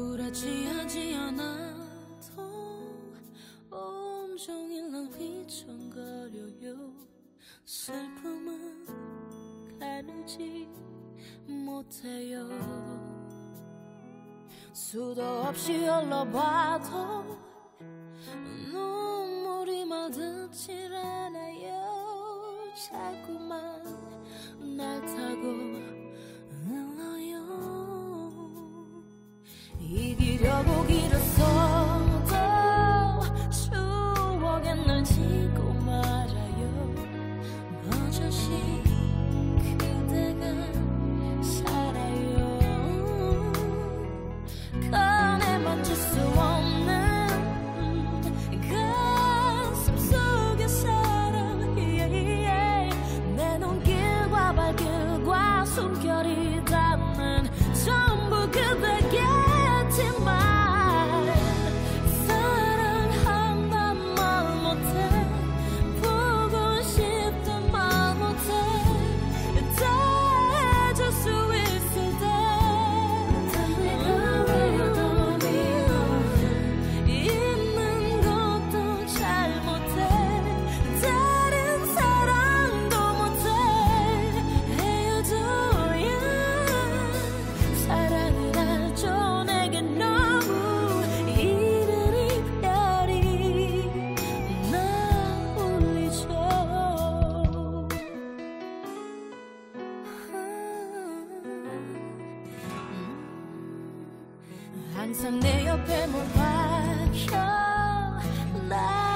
불아지하지 않아도 온종일 난 휘청거려요. 슬픔은 가르지 못해요. 수도 없이 흘러봐도 눈물이 멈듣질 않아요. 자꾸만 항상 내 옆에 뭘 박혀. 나